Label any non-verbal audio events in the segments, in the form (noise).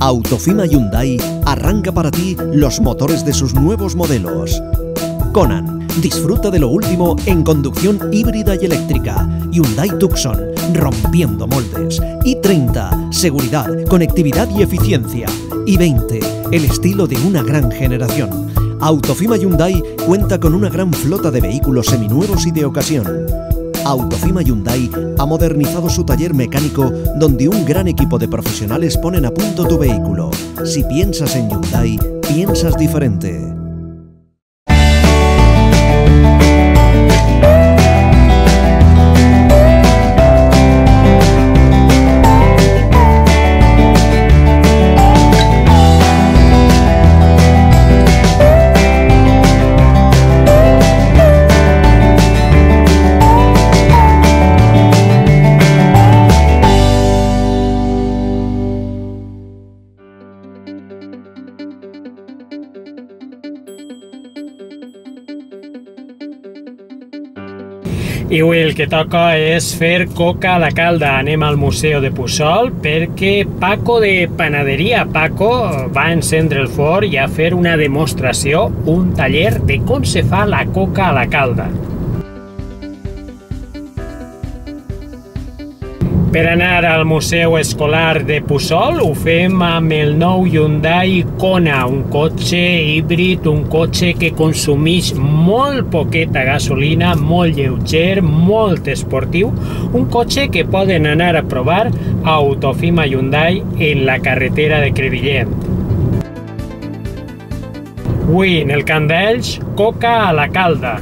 Autofima Hyundai arranca para ti los motores de sus nuevos modelos. Conan, disfruta de lo último en conducción híbrida y eléctrica. Hyundai Tucson, rompiendo moldes. i30, seguridad, conectividad y eficiencia. i20, el estilo de una gran generación. Autofima Hyundai cuenta con una gran flota de vehículos seminuevos y de ocasión. Autofima Hyundai ha modernizado su taller mecánico donde un gran equipo de profesionales ponen a punto tu vehículo. Si piensas en Hyundai, piensas diferente. I avui el que toca és fer coca a la calda. Anem al Museu de Puçol perquè Paco de Panaderia Paco va encendre el forn i a fer una demostració, un taller de com se fa la coca a la calda. Per anar al Museu Escolar de Puçol ho fem amb el nou Hyundai Kona, un cotxe híbrid, un cotxe que consumeix molt poqueta gasolina, molt lleuger, molt esportiu, un cotxe que poden anar a provar a Autofima Hyundai en la carretera de Crevillent. Avui en el Camp d'Elx, coca a la calda.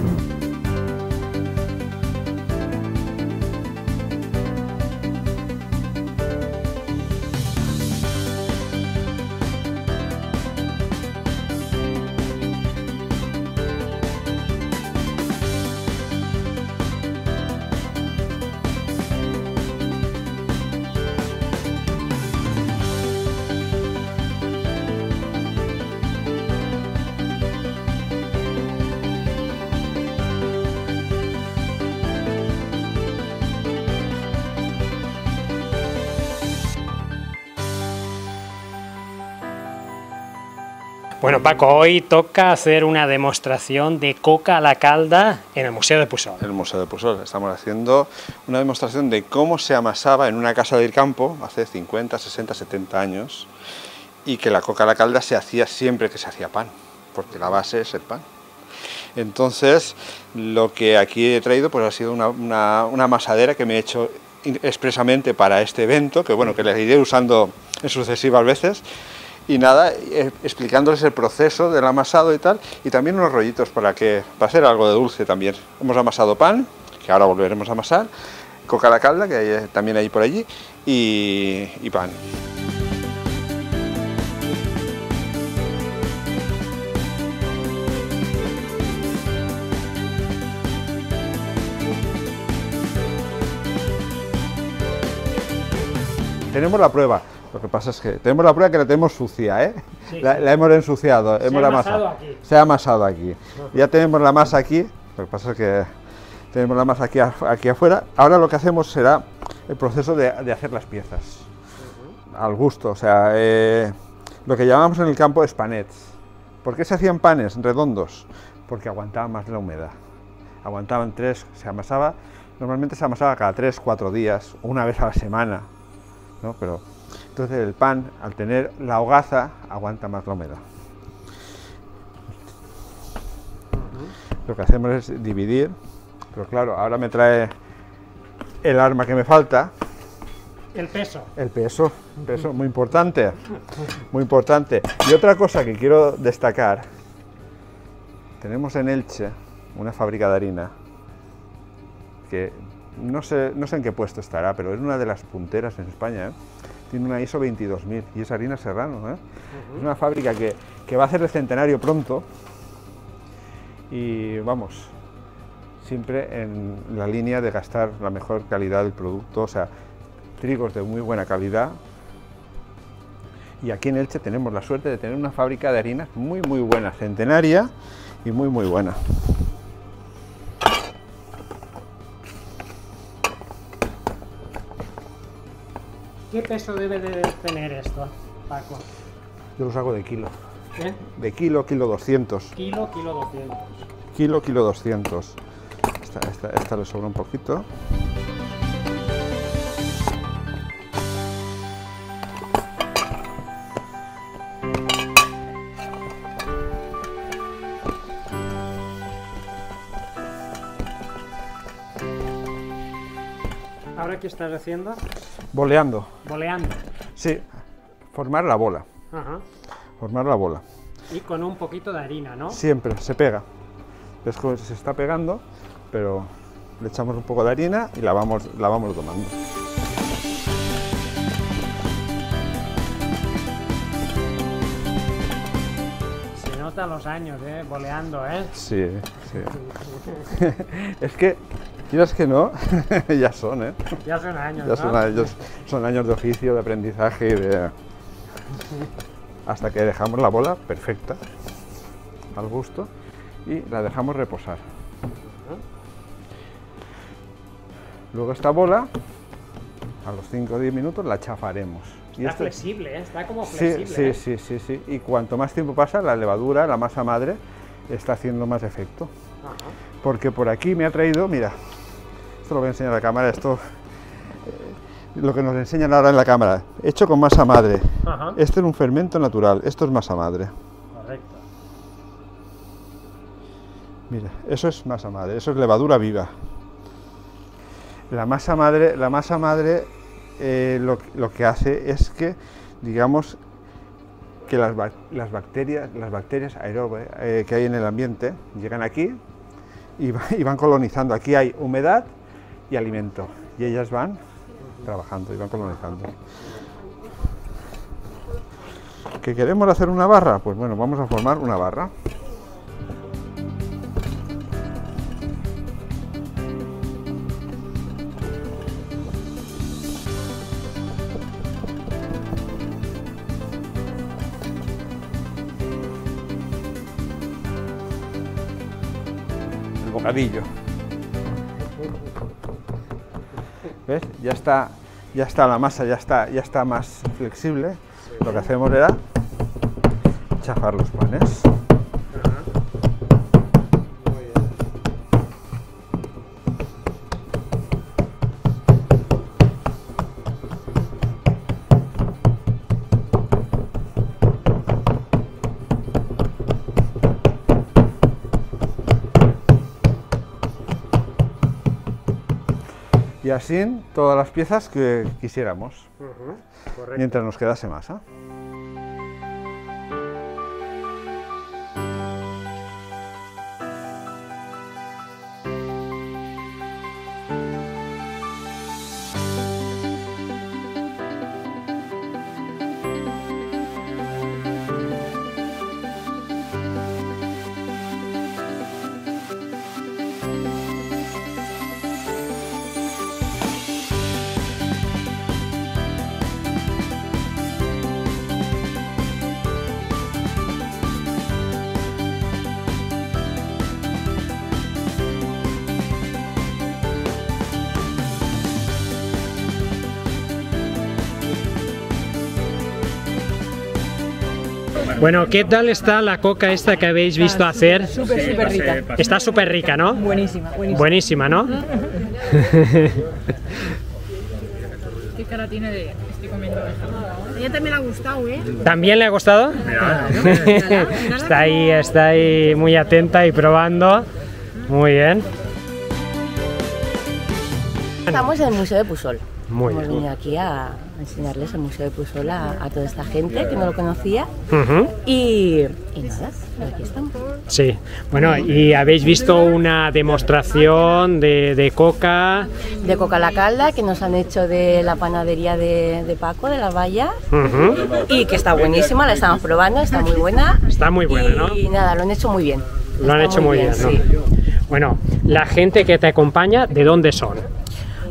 Bueno, Paco, hoy toca hacer una demostración de coca a la calda en el Museo de Pusol. En el Museo de Pusol estamos haciendo una demostración de cómo se amasaba en una casa del campo hace 50, 60, 70 años y que la coca a la calda se hacía siempre que se hacía pan, porque la base es el pan. Entonces, lo que aquí he traído pues ha sido una, una, una amasadera que me he hecho expresamente para este evento, que bueno, que le iré usando en sucesivas veces, y nada, eh, explicándoles el proceso del amasado y tal, y también unos rollitos para que para hacer algo de dulce también. Hemos amasado pan, que ahora volveremos a amasar, coca a la calda, que eh, también hay por allí, y, y pan. Tenemos la prueba. Lo que pasa es que tenemos la prueba que la tenemos sucia, ¿eh? Sí, la, sí. la hemos ensuciado, Se hemos ha amasado. aquí. Se ha amasado aquí. Ya tenemos la masa aquí, lo que pasa es que tenemos la masa aquí, aquí afuera. Ahora lo que hacemos será el proceso de, de hacer las piezas. Al gusto, o sea, eh, lo que llamamos en el campo es panets. ¿Por qué se hacían panes redondos? Porque aguantaban más la humedad. Aguantaban tres, se amasaba, normalmente se amasaba cada tres, cuatro días, una vez a la semana, ¿no? Pero entonces el pan, al tener la hogaza, aguanta más la humedad. Lo que hacemos es dividir, pero claro, ahora me trae el arma que me falta, El peso. el peso, peso muy importante, muy importante. Y otra cosa que quiero destacar, tenemos en Elche una fábrica de harina que no sé, no sé en qué puesto estará, pero es una de las punteras en España. ¿eh? Tiene una ISO 22000 y es harina serrano. ¿eh? Es una fábrica que, que va a hacer el centenario pronto y vamos, siempre en la línea de gastar la mejor calidad del producto, o sea, trigos de muy buena calidad. Y aquí en Elche tenemos la suerte de tener una fábrica de harinas muy muy buena, centenaria y muy muy buena. ¿Qué peso debe de tener esto? Paco? Yo los hago de kilo. ¿Eh? De kilo, kilo 200. Kilo, kilo 200. Kilo, kilo 200. Esta, esta, esta le sobra un poquito. ¿Ahora qué estás haciendo? Boleando. Boleando. Sí, formar la bola. Ajá. Formar la bola. Y con un poquito de harina, ¿no? Siempre se pega. Es como se está pegando, pero le echamos un poco de harina y la vamos, la vamos tomando. Se nota los años, ¿eh? Boleando, ¿eh? Sí, sí. (laughs) es que, quieras que no, (laughs) ya son, ¿eh? Ya son años, Ya ¿no? son años, son años de oficio, de aprendizaje y de... Hasta que dejamos la bola perfecta, al gusto, y la dejamos reposar. Luego esta bola, a los 5 o 10 minutos, la chafaremos. Y Está esto- flexible, ¿eh? Está como Sí, flexible. sí, ¿eh? sí, sí, sí. Y cuanto más tiempo pasa, la levadura, la masa madre, está haciendo más efecto. Ajá. Porque por aquí me ha traído, mira, esto lo voy a enseñar a la cámara, esto, eh, lo que nos enseñan ahora en la cámara, hecho con masa madre. Ajá. Este es un fermento natural, esto es masa madre. Correcto. Mira, eso es masa madre, eso es levadura viva. La masa madre, la masa madre eh, lo, lo que hace es que, digamos, que las, las bacterias, las bacterias aerobe eh, que hay en el ambiente llegan aquí y, va- y van colonizando. Aquí hay humedad y alimento y ellas van trabajando y van colonizando. ¿Que queremos hacer una barra? Pues bueno, vamos a formar una barra. el bocadillo. ¿Ves? Ya está, ya está la masa, ya está, ya está más flexible. Lo que hacemos era chafar los panes. Y así todas las piezas que quisiéramos, mientras nos quedase masa. Bueno, ¿qué tal está la coca esta que habéis visto hacer? Súper, súper rica. Está súper rica, ¿no? Buenísima, buenísima. Buenísima, ¿no? (laughs) ¿Qué cara tiene de estoy comiendo? A ella también le ha gustado, ¿eh? ¿También le ha gustado? (laughs) está ahí, está ahí muy atenta y probando. Muy bien. Estamos en el Museo de Pusol. Muy Hemos bien. venido aquí a enseñarles el Museo de Pusol a, toda esta gente que no lo conocía. Y, y nada, aquí estamos. Sí, bueno, y habéis visto una demostración de, de coca. De Coca la Calda, que nos han hecho de la panadería de, de Paco, de la Valla. Y que está buenísima, la estamos probando, está muy buena. Está muy buena, ¿no? Y nada, lo han hecho muy bien. Lo han hecho muy bien, ¿no? sí. Bueno, la gente que te acompaña, ¿de dónde son?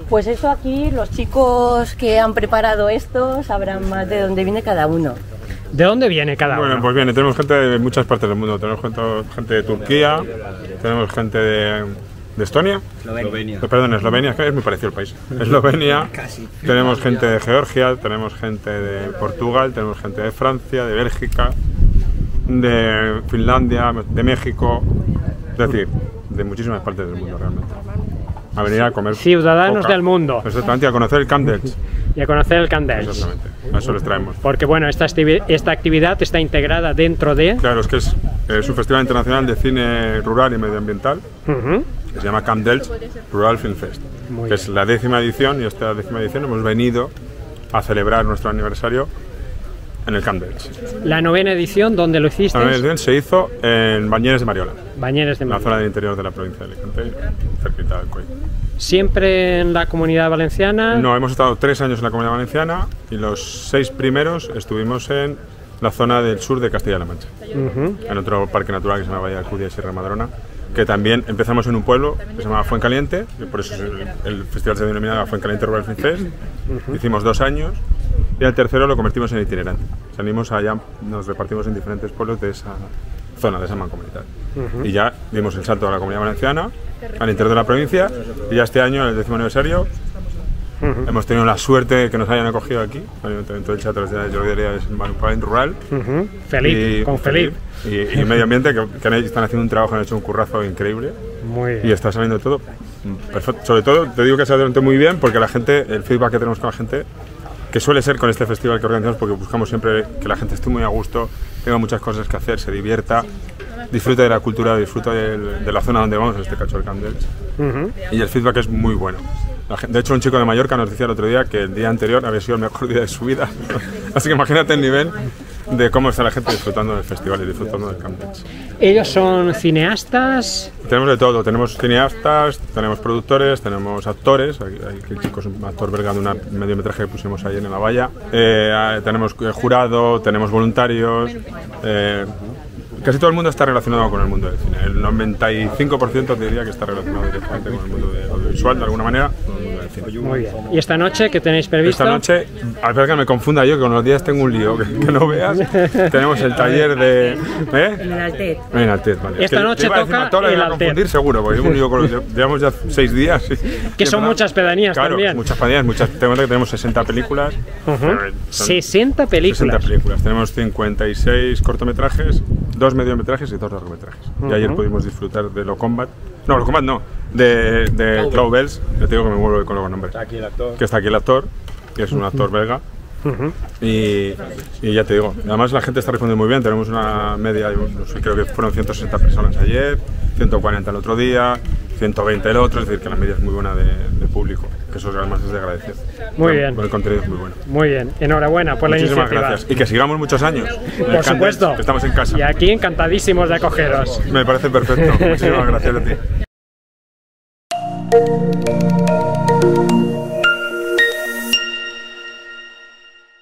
Pues eso aquí, los chicos que han preparado esto sabrán más de dónde viene cada uno. ¿De dónde viene cada Bueno, uno? pues bien, tenemos gente de muchas partes del mundo. Tenemos gente, de Turquía, tenemos gente de de Estonia. Eslovenia. Eh, Perdón, Eslovenia, es muy parecido el país. (laughs) Eslovenia, tenemos gente de Georgia, tenemos gente de Portugal, tenemos gente de Francia, de Bélgica, de Finlandia, de México, es decir, de muchísimas partes del mundo realmente. A venir a comer. Ciudadanos coca. del mundo. Exactamente, y a conocer el Delch. Y a conocer el Candels. Exactamente, a eso les traemos. Porque bueno, esta, esta actividad está integrada dentro de... Claro, es que es, es un festival internacional de cine rural y medioambiental que se llama Delch Rural Film Fest, Muy que es la décima edición y esta décima edición hemos venido a celebrar nuestro aniversario en el Camp. La novena edición, donde lo hiciste, La novena edición se hizo en Bañeres de Mariola, Bañeres de en la zona del interior de la provincia de Alicante, cerquita del Coy. Siempre en la comunidad valenciana. No, hemos estado tres años en la Comunidad Valenciana y los seis primeros estuvimos en la zona del sur de Castilla-La Mancha, Ujú. en otro parque natural que se llama Valle de Alcudia y Sierra Madrona, que también empezamos en un pueblo que se llama Fuencaliente, y por eso es el, el festival se denomina Fuencaliente Rural Fest. Hicimos dos años y al tercero lo convertimos en itinerante. Salimos allá, nos repartimos en diferentes pueblos de esa zona, de esa mancomunidad. Y ya dimos el salto a la Comunidad Valenciana, al interior de la provincia, y ya este año, en el décimo aniversario, Hemos tenido la suerte de que nos hayan acogido aquí, el Ayuntamiento del Teatro de Jordi Arias en Manupalén Rural. Ujú. Felipe, con Felipe. Y, y Medio Ambiente, que, que están haciendo un trabajo, han hecho un currazo increíble. Muy Y bien. está saliendo todo perfecto. Sobre todo, te digo que se ha adelantado muy bien porque la gente, el feedback que tenemos con la gente, que suele ser con este festival que organizamos, porque buscamos siempre que la gente esté muy a gusto, tenga muchas cosas que hacer, se divierta, disfrute de la cultura, disfrute del- de la zona donde vamos, en este caso el Camp Delch. Ujú. Y el feedback es muy bueno. La gen- De hecho, un chico de Mallorca nos decía el otro día que el día anterior había sido el mejor (laughs) día de su vida. Así que imagínate el nivel de cómo está la gente disfrutando del festival y disfrutando del Camp Delch. Ellos son cineastas. Tenemos de todo, tenemos cineastas, tenemos productores, tenemos actores. El chico es un actor belga de un mediometraje que pusimos ayer en la valla. Eh, tenemos eh, jurado, tenemos voluntarios. eh, casi todo el mundo está relacionado con el mundo del cine. El 95% te diría que está relacionado directamente con el mundo de audiovisual, de alguna manera, con el mundo del cine. Muy bien. ¿Y esta noche qué tenéis previsto? Esta noche, a ver que me confunda yo, que con los días tengo un lío, que, que no veas. (laughs) Tenemos el taller de. ¿Eh? En el Altet. En Altet, vale. Esta Que noche a toca Matola, el a Altet. confundir seguro, porque llevo un lío con los- (laughs) llevamos ya seis días. y- Que y son en muchas pedanías Claro, también. muchas pedanías, muchas. Tengo en cuenta que tenemos 60 películas. Eh, son 60 películas. 60 películas. Tenemos 56 cortometrajes, dos mediometrajes y dos largometrajes. Y ayer pudimos disfrutar de Lo Combat. No, Lo Combat no. De, de Cloud Bells. Yo te digo que me vuelvo con los nombres. Aquí el actor. Que está aquí el actor, que es un actor belga. Ujú. Y, y ya te digo, además la gente está respondiendo muy bien, tenemos una media, no sé, creo que fueron 160 personas ayer, 140 el otro día, 120 el otro, es decir, que la media es muy buena de, de público, que eso además es de agradecer. Muy bien. El contenido es muy bueno. Muy bien. Enhorabuena por la Muchísimas iniciativa. gracias. Y que sigamos muchos años. en el Por supuesto. Que estamos en casa. Y aquí encantadísimos de acogeros. Me parece perfecto. (laughs) Muchísimas gracias a ti.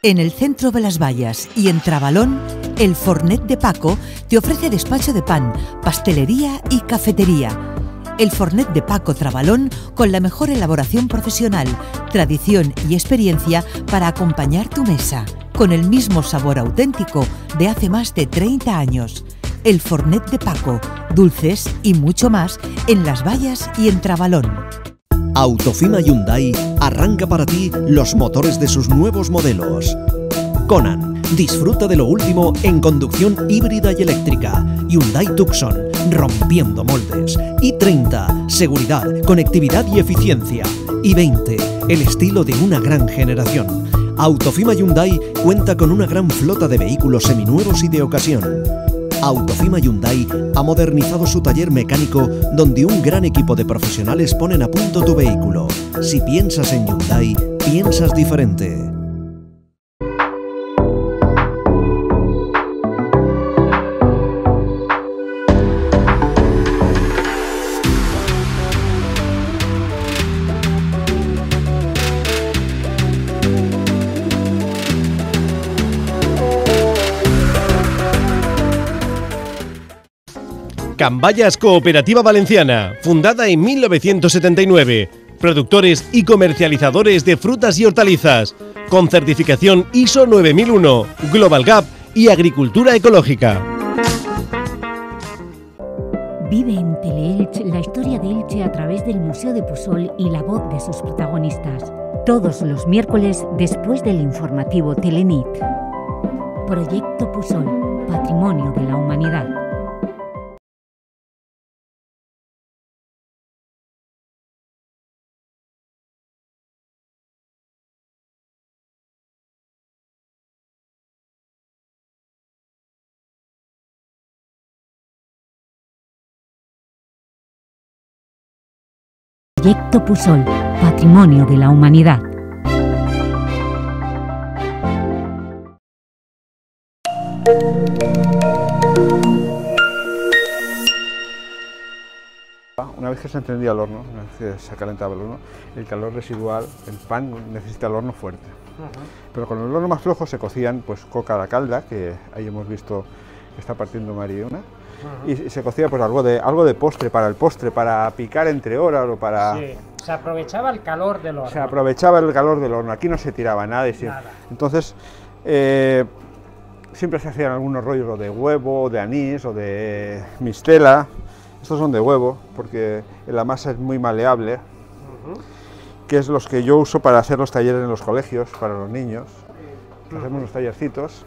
En el centro de las vallas y en Trabalón, el Fornet de Paco te ofrece despacho de pan, pastelería y cafetería. El Fornet de Paco Trabalón con la mejor elaboración profesional, tradición y experiencia para acompañar tu mesa, con el mismo sabor auténtico de hace más de 30 años. El Fornet de Paco, dulces y mucho más en las vallas y en Trabalón. Autofima Hyundai arranca para ti los motores de sus nuevos modelos. Conan, disfruta de lo último en conducción híbrida y eléctrica. Hyundai Tucson, rompiendo moldes. Y 30, seguridad, conectividad y eficiencia. Y 20, el estilo de una gran generación. Autofima Hyundai cuenta con una gran flota de vehículos seminuevos y de ocasión. Autofima Hyundai ha modernizado su taller mecánico donde un gran equipo de profesionales ponen a punto tu vehículo. Si piensas en Hyundai, piensas diferente. Cambayas Cooperativa Valenciana, fundada en 1979. Productores y comercializadores de frutas y hortalizas, con certificación ISO 9001, Global Gap y Agricultura Ecológica. Vive en Teleelch la historia de Elche a través del Museo de Pusol y la voz de sus protagonistas. Todos los miércoles después del informativo Telenit. Proyecto Pusol, Patrimonio de la Humanidad. Proyecto Pusol, Patrimonio de la Humanidad. Una vez que se encendía el horno, una vez que se calentaba el horno, el calor residual, el pan necesita el horno fuerte. Pero con el horno más flojo se cocían pues coca a la calda, que ahí hemos visto que está partiendo Mariona, y se cocía pues algo de algo de postre para el postre, para picar entre horas o para Sí, se aprovechaba el calor del horno. se aprovechaba el calor del horno. Aquí no se tiraba nada y. Nada. Entonces eh, siempre se hacían algunos rollos de huevo, de anís o de mistela. Estos son de huevo porque la masa es muy maleable, que es los que yo uso para hacer los talleres en los colegios para los niños. Hacemos unos tallercitos.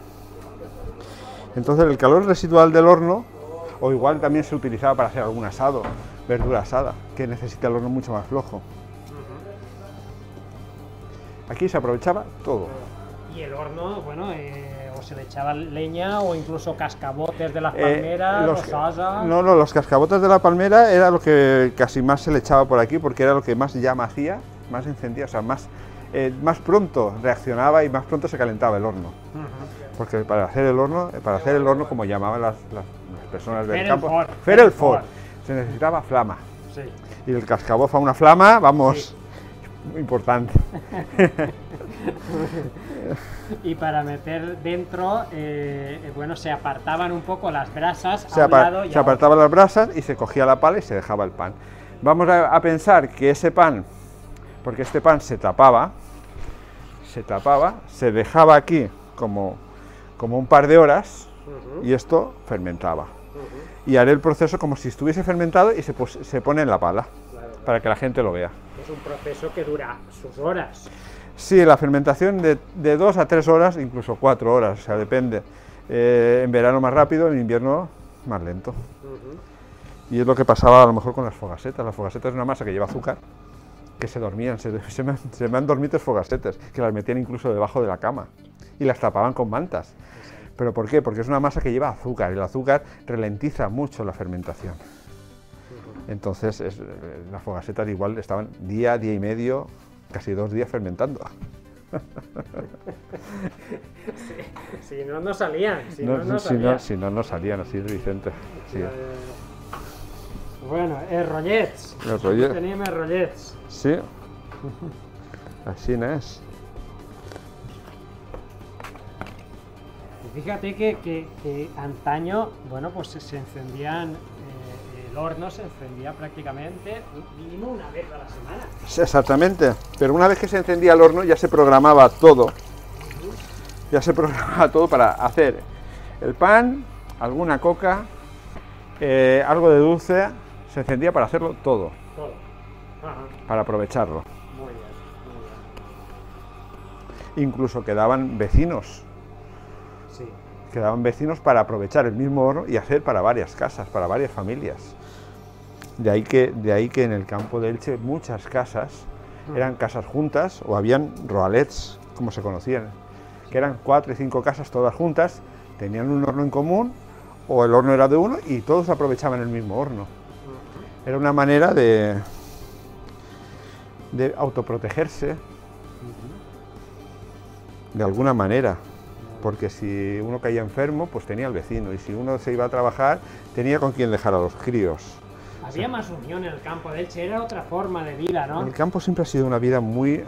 Entonces el calor residual del horno, o igual también se utilizaba para hacer algún asado, verdura asada, que necesita el horno mucho más flojo. Aquí se aprovechaba todo. Y el horno, bueno, eh, o se le echaba leña o incluso cascabotes de las Eh, palmeras, los los no, no, los cascabotes de la palmera era lo que casi más se le echaba por aquí porque era lo que más llama hacía, más encendía, o sea, más, eh, más pronto reaccionaba y más pronto se calentaba el horno. Porque para hacer el horno, eh, para hacer el horno, como llamaban las personas del Fer campo, fer el fort. se necesitaba flama. Sí. Y el cascaboz a una flama, vamos, muy importante. (laughs) Y para meter dentro, eh, bueno, se apartaban un poco las brasas se, a un apa- lado y se a otro. apartaban las brasas y se cogía la pala y se dejaba el pan. Vamos a, a pensar que ese pan, porque este pan se tapaba, se tapaba, se dejaba aquí como, como un par de horas y esto fermentaba. Y haré el proceso como si estuviese fermentado y se, se pone en la pala para que la gente lo vea. Es un proceso que dura sus horas. Sí, la fermentación de, de dos a tres horas, incluso cuatro horas, o sea, depende. Eh, en verano más rápido, en invierno más lento. Y es lo que pasaba a lo mejor con las fogasetas. Las fogasetas es una masa que lleva azúcar, que se dormían, se, (laughs) se me, se me han dormido fogasetas, que las metían incluso debajo de la cama y las tapaban con mantas. ¿Pero por qué? Porque es una masa que lleva azúcar y el azúcar ralentiza mucho la fermentación. Entonces es- eh, las fogasetas igual estaban día, día y medio, casi dos días fermentando. Si no, no salían. Si no, No, salían. no, si no, no salían así, Vicente. Sí. Eh, Bueno, els rotllets. Els rotllets. Tenim els rotllets. Sí. Así no es. Fíjate que, que- que antaño, bueno, pues se, encendían, eh, el horno se encendía prácticamente mínimo una vez a la semana. Sí, Exactamente. Pero una vez que se encendía el horno ya se programaba todo. Ya se programaba (laughs) todo para hacer el pan, alguna coca, eh, algo de dulce. Se encendía para hacerlo todo, Todo. Ajá. para aprovecharlo. Muy bien, muy Incluso quedaban vecinos. Sí. quedaban vecinos para aprovechar el mismo horno y hacer para varias casas, para varias familias. De ahí que, de ahí que en el campo de Elche muchas casas eran casas juntas o habían roalets, como se conocían, que eran cuatro y cinco casas todas juntas, tenían un horno en común o el horno era de uno y todos aprovechaban el mismo horno. Era una manera de, de autoprotegerse de alguna manera, porque si uno caía enfermo, pues tenía al vecino, y si uno se iba a trabajar, tenía con quién dejar a los críos. Había más unión en el campo de Elche, era otra forma de vida, ¿no? El campo siempre ha sido una vida muy,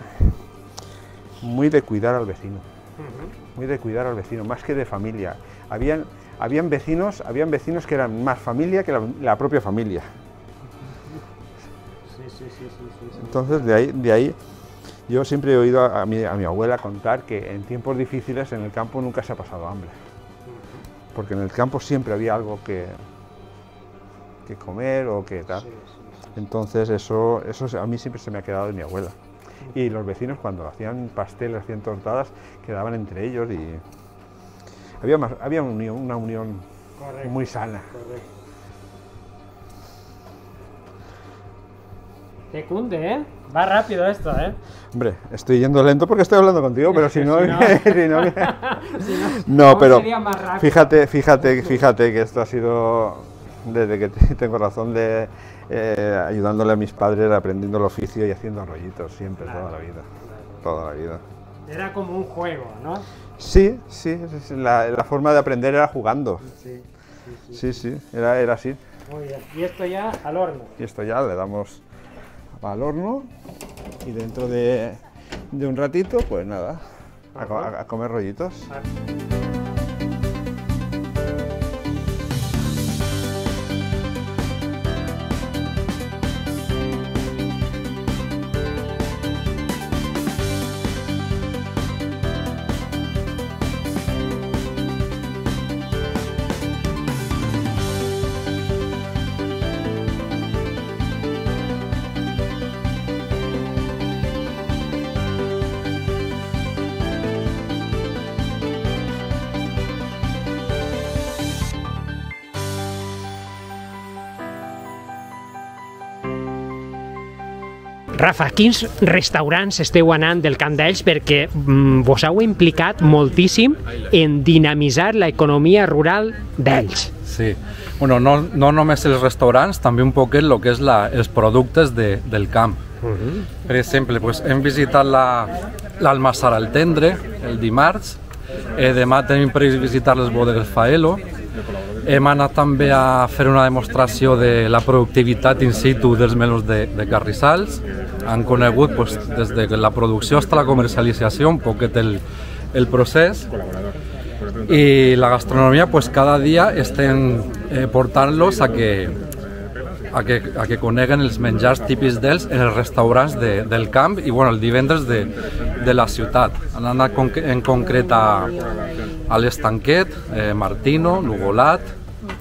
muy de cuidar al vecino, muy de cuidar al vecino, más que de familia. Habían, habían vecinos, habían vecinos que eran más familia que la, la propia familia. Sí, sí, sí, sí, sí, sí. Entonces, de ahí, de ahí yo siempre he oído a, mi, a mi abuela contar que en tiempos difíciles en el campo nunca se ha pasado hambre. Porque en el campo siempre había algo que, que comer o que tal. Entonces eso, eso a mí siempre se me ha quedado de mi abuela. Y los vecinos cuando hacían pasteles, hacían tortadas, quedaban entre ellos y había, más- había unión- una unión Correcto. muy sana. Te cunde, ¿eh? Va rápido esto, ¿eh? Hombre, estoy yendo lento porque estoy hablando contigo, pero si no... (laughs) Si no- (laughs) si no- (laughs) Si no, No, aún pero fíjate, fíjate, fíjate que esto ha sido desde que te- tengo razón de eh, ayudándole a mis padres aprendiendo el oficio y haciendo rollitos siempre, toda la vida, toda la vida. Era como un juego, ¿no? Sí, sí, sí, sí, la, la forma de aprender era jugando. Sí. Sí, sí, era, era así. Muy bien. Y esto ya al horno. Y esto ya le damos al horno y dentro de, de un ratito, pues nada, a comer rollitos. Rafa, quins restaurants esteu anant del Camp d'Ells? Perquè mm, vos heu implicat moltíssim en dinamitzar l'economia rural d'Ells? Sí, bueno, no, no només els restaurants, també un poquet el que és la, els productes de, del camp. Per exemple, pues, hem visitat la- l'Almassar al Tendre el dimarts, eh, demà tenim previst visitar les bodegues Faelo, hem anat també a fer una demostració de la productivitat in situ dels melons de, de Carrissals, han conegut pues, des de la producció fins a la comercialització un poquet el, el procés. I la gastronomia pues cada dia estem eh, portant-los a que, a que, a que coneguen els menjars típics d'ells en els restaurants de, del camp i bueno, el divendres de, de la ciutat. Han anat con, en concret a, a l'Estanquet, eh, Martino, Lugolat,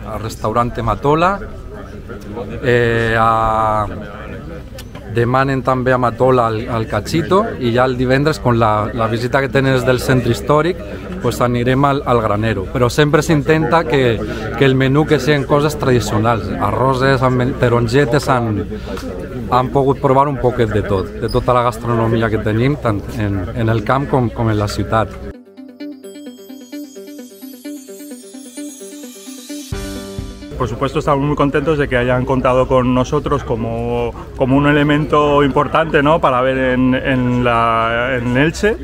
al restaurant Matola, eh, a, demanen també a Matola al, al Cachito i ja el divendres, con la, la visita que tenen des del centre històric, pues anirem al, al granero. Però sempre s'intenta que, que el menú que siguin coses tradicionals, arroses, amb tarongetes, han, han pogut provar un poquet de tot, de tota la gastronomia que tenim, tant en, en el camp com, com en la ciutat. Por supuesto estamos muy contentos de que hayan contado con nosotros como, como un elemento importante ¿no? para ver en, en, la, en Elche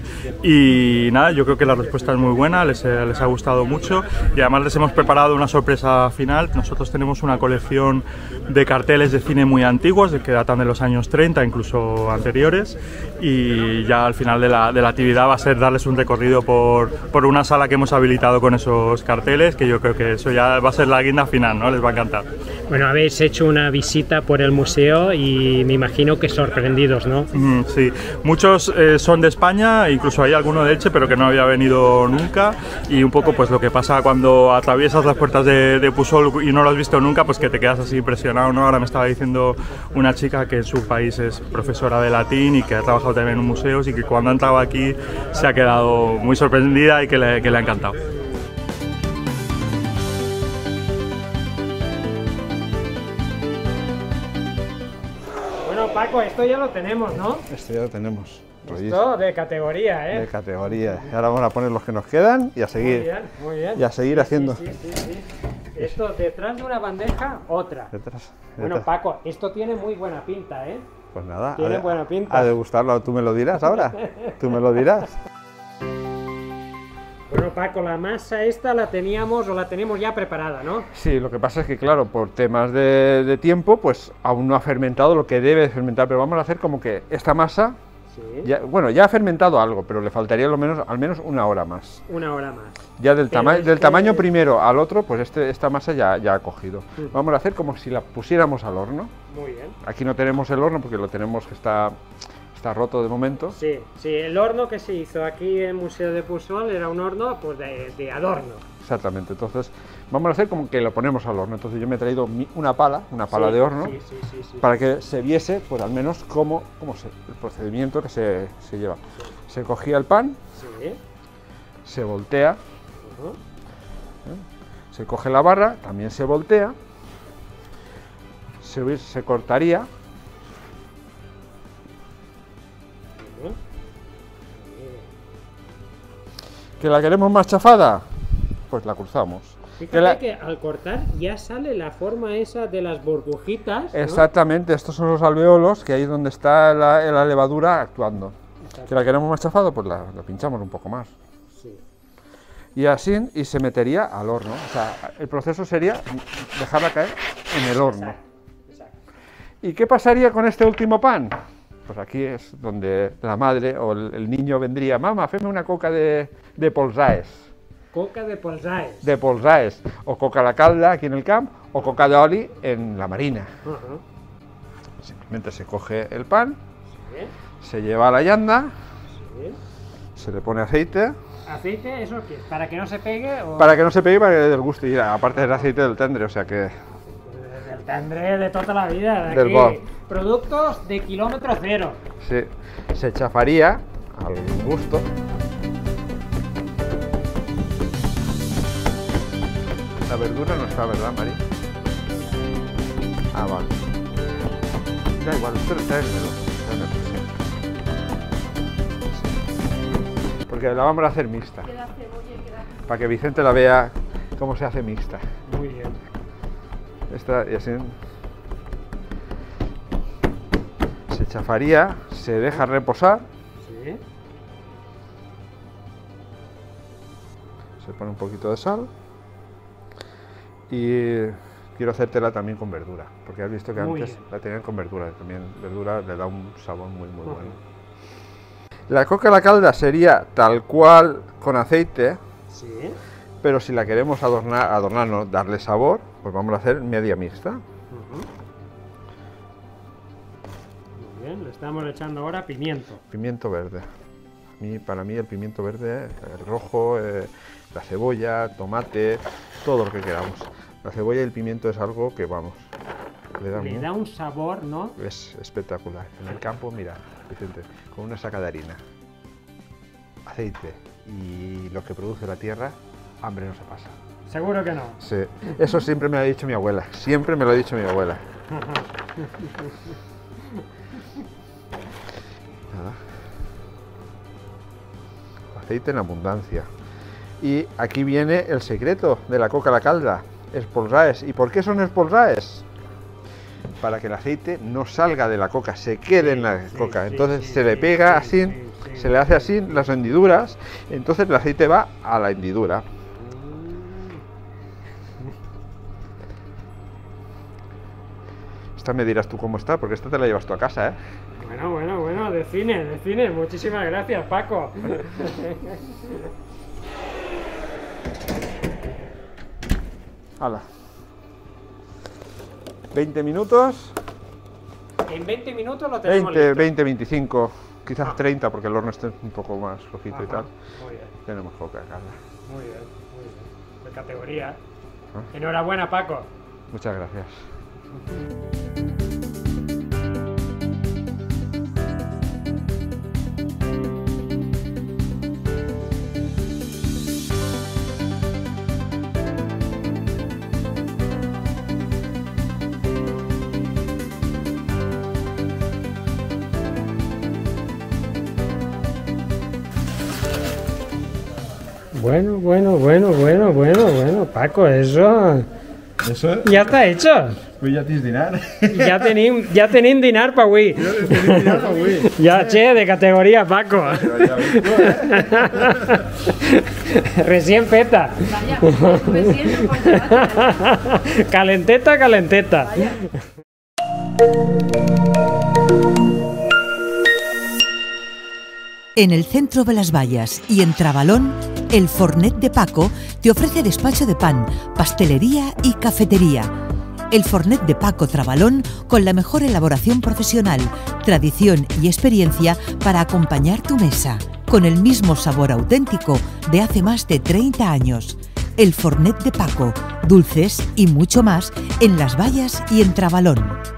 y nada, yo creo que la respuesta es muy buena, les, les ha gustado mucho y además les hemos preparado una sorpresa final. Nosotros tenemos una colección de carteles de cine muy antiguos, que datan de los años 30, incluso anteriores y ya al final de la, de la actividad va a ser darles un recorrido por, por una sala que hemos habilitado con esos carteles, que yo creo que eso ya va a ser la guinda final, ¿no? Les va a encantar. Bueno, habéis hecho una visita por el museo y me imagino que sorprendidos, ¿no? Mm, sí, muchos eh, son de España, incluso hay alguno de Elche, pero que no había venido nunca. Y un poco pues lo que pasa cuando atraviesas las puertas de, de Pusol y no lo has visto nunca, pues que te quedas así impresionado, ¿no? Ahora me estaba diciendo una chica que en su país es profesora de latín y que ha trabajado también en museos y que cuando ha entrado aquí se ha quedado muy sorprendida y que le, que le ha encantado. Bueno, Paco, esto ya lo tenemos, ¿no? Esto ya lo tenemos. Esto de categoría, ¿eh? de categoría. Y ahora vamos a poner los que nos quedan y a Muy seguir. bien, muy bien. Y a seguir Sí, haciendo. Sí, sí, sí, sí. Esto detrás de una bandeja, otra. Detrás, Bueno. Paco, esto tiene muy buena pinta, ¿eh? Pues nada, Tiene a buena pinta. a degustarlo. Tú me lo dirás ahora. Tú me lo dirás. (laughs) Bueno, Paco, la masa esta la teníamos o la tenemos ya preparada, ¿no? Sí, lo que pasa es que, claro, por temas de, de tiempo, pues aún no ha fermentado lo que debe de fermentar, pero vamos a hacer como que esta masa, Sí. ya, bueno, ya ha fermentado algo, pero le faltaría lo menos, al menos una hora más. Una hora más. Ya del, tama- del que- tamaño primero al otro, pues este, esta masa ya, ya ha cogido. Mm. Vamos a hacer como si la pusiéramos al horno. Muy bien. Aquí no tenemos el horno porque lo tenemos que está, está roto de momento. Sí, sí, el horno que se hizo aquí en el Museo de Pusol era un horno pues de, de adorno. Exactamente, entonces vamos a hacer como que lo ponemos al horno. Entonces yo me he traído mi- una pala, una pala de horno, Sí, sí, para que se viese, pues al menos cómo, cómo se, el procedimiento que se, se lleva. Se cogía el pan, se voltea, Ujú. se coge la barra, también se voltea, se, se cortaría, que la queremos más chafada, pues la cruzamos. Fíjate la- que al cortar ya sale la forma esa de las burbujitas. ¿no? Exactamente, estos son los alveolos, que ahí es donde está la, la levadura actuando. Exacto. Que la queremos más chafado, pues la, la pinchamos un poco más. Sí. Y así, y se metería al horno. O sea, el proceso sería dejarla caer en el horno. Exacto. ¿Y qué pasaría con este último pan? Pues aquí es donde la madre o el, el niño vendría, mamá, feme una coca de, de polsaes, Coca de polsaes. de polsaes, o coca la calda aquí en el camp, o coca de oli en la marina. Simplemente se coge el pan, Sí, se lleva a la llanda, sí. se le pone aceite, ¿Aceite? ¿Eso qué? ¿Para que no se pegue? O... para que no se pegue y para que le dé el gusto. Y aparte del aceite del tendre, o sea que Del tendré de toda la vida. de Del aquí. Productos de kilómetro cero. sí, se chafaría al gusto. La verdura no está, ¿verdad, Mari? Ah, vale. Da igual, usted tráemelo. Porque la vamos a hacer mixta. Para que Vicente la vea cómo se hace mixta. Muy bien. Esta y así. Se chafaría, se deja reposar, Sí. se pone un poquito de sal y quiero hacértela también con verdura, porque has visto que Muy antes bien. la tenían con verdura, también verdura le da un sabor muy muy bueno. La coca a la calda sería tal cual con aceite, Sí. pero si la queremos adornar, adornarnos, darle sabor, pues vamos a hacer media mixta. Muy bien, le estamos echando ahora pimiento. Pimiento verde. A mí, para mí el pimiento verde, el rojo, eh, la cebolla, tomate, todo lo que queramos. La cebolla y el pimiento es algo que, vamos, le da, Le da un sabor, ¿no? es espectacular. En el campo, mira, Vicente, con una saca de harina, aceite y lo que produce la tierra, hambre no se pasa. Seguro que no. Sí, eso siempre me lo ha dicho mi abuela, siempre me lo ha dicho mi abuela. Nada. Aceite en abundancia. Y aquí viene el secreto de la coca a la calda, espolraes. ¿Y por qué son espolraes? Para que el aceite no salga de la coca, se quede en la sí, coca. Entonces se le pega sí, así, sí, sí. se le hace así las hendiduras, entonces el aceite va a la hendidura. Esta me dirás tú cómo está, porque esta te la llevas tú a casa, ¿eh? Bueno, bueno, bueno, de cine, de cine. Muchísimas gracias, Paco. (laughs) Hala. 20 minutos, en 20 minutos lo tenemos 20, listo. 20, 25, quizás 30 porque el horno esté un poco más flojito y Ajá, tal. Muy bien, Tenemos coca, Carla. muy bien, muy bien. De categoría. Ah. Enhorabuena, Paco. Muchas gracias. Bueno, bueno, bueno, bueno, bueno, bueno, Paco, eso Eso ja està hecho. Avui ja tens dinar. Ja tenim, ja tenim dinar per avui. tenim dinar per avui. Ja, che, de categoria, Paco. Eh? Recién feta. recién, porque calenteta, calenteta. En el centro de las vallas y en Trabalón, el Fornet de Paco te ofrece despacho de pan, pastelería y cafetería. El Fornet de Paco Trabalón con la mejor elaboración profesional, tradición y experiencia para acompañar tu mesa, con el mismo sabor auténtico de hace más de 30 años. el Fornet de Paco, dulces y mucho más en Las Vallas y en Trabalón.